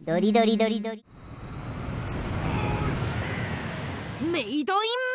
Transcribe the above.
ドリドリドリドリ。メイドイン。